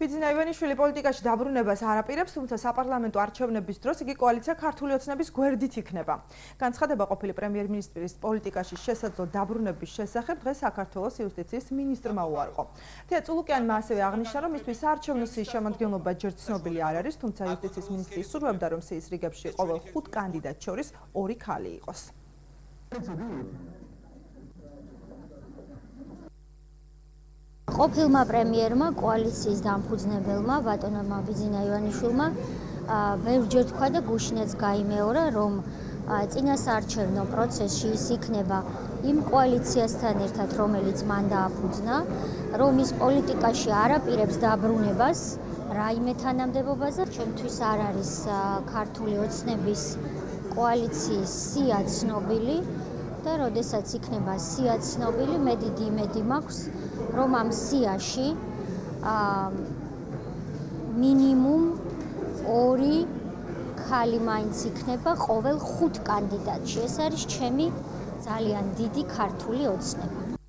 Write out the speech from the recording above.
ბიძინა ივანიშვილი პოლიტიკაში დაბრუნებას არ აპირებს, თუმცა საპარლამენტო არჩევნების დროს იგი კოალიცია ქართული ოცნების გვერდით იქნება. განცხადება ყოფილი პრემიერ-მინისტრის პოლიტიკაში შესაძლო დაბრუნების შესახებ დღეს საქართველოს იუსტიციის მინისტრმა უარყო. თეა წულუკიანმა ასევე აღნიშნა, რომ მისთვის საარჩევნო სიის შემადგენლობა ჯერ ცნობილი არ არის, თუმცა იუსტიციის მინისტრი სურვებდა, რომ სიის რიგებში ყოველ ხუთ კანდიდატ შორის ორი ქალი იყოს. ყოფილმა პრემიერმა კოალიციის დამფუძნებელმა ბატონმა ბიძინა ივანიშვილმა ბევრჯერ თქვა და გუშინაც გაიმეორა რომ წინასაარჩევნო პროცესში ის იქნება იმ კოალიციასთან ერთად რომელიც მან დააფუძნა რომ ის პოლიტიკაში არ აპირებს დაბრუნებას რაიმე თანამდებობაზე. ჩემთვის არ არის ქართული ოცნების კოალიციის სია ცნობილი და როდესაც იქნება სია ცნობილი, მე დიდი იმედი მაქვს, რომ ამ სიაში აა მინიმუმ 2 ხალი მაინც იქნება ყოველ 5 კანდიდატში. ეს არის ჩემი ძალიან დიდი ქართული ოცნება.